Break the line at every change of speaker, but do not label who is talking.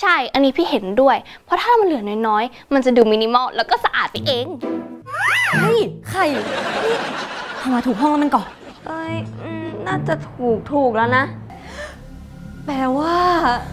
ใช่ อันนี้พี่เห็นด้วย เพราะถ้ามันเหลือน้อยๆ มันจะดูมินิมอลแล้วก็สะอาดไปเอง
เฮ้ย ไข่นี่ทำมาถูกห้องแล้วมันก่อน
เอ้ยอืมน่าจะถูกถูกแล้วนะ
แปลว่าแปลว่า